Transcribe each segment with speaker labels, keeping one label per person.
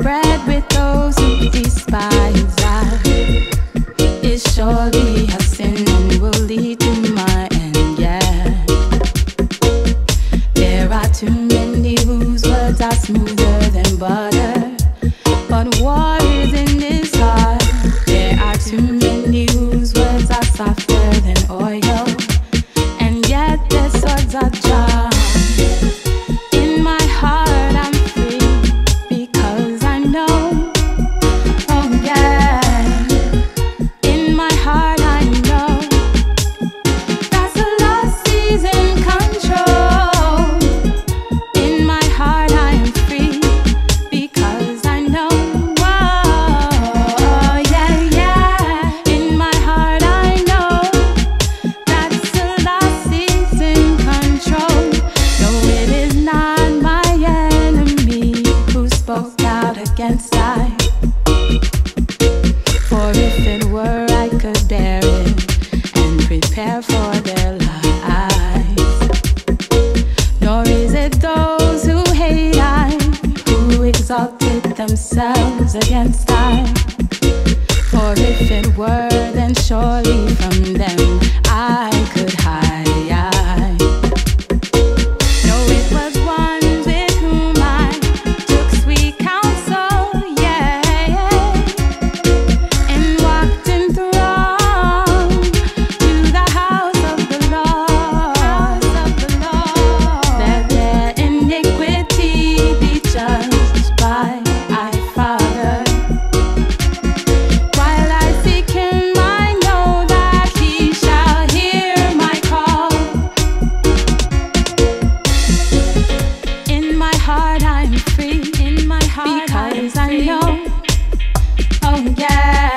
Speaker 1: bread with those who despise I. It surely has sin and will lead to my end, yeah. There are too many whose words are smoother than butter, but war is in his heart. There are too many whose words are softer than oil, and yet their swords are dry. Prepare for their lives. Nor is it those who hate I, who exalted themselves against I. For if it were, then surely from heart I'm free. In my heart because I know. Oh yeah.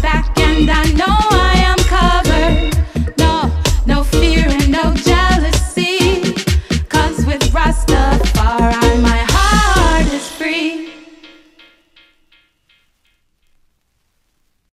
Speaker 1: back and I know